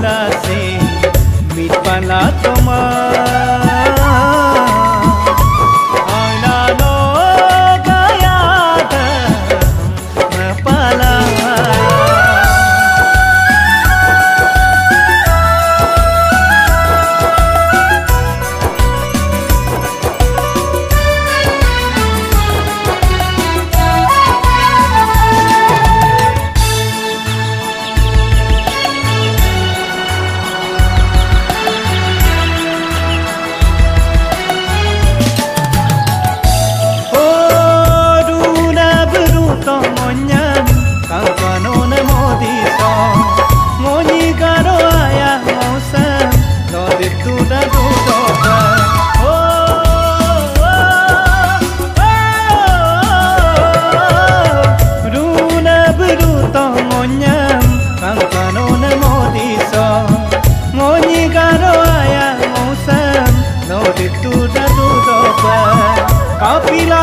मिटपाला से मिटपाला तुम्हारा तो Ávila.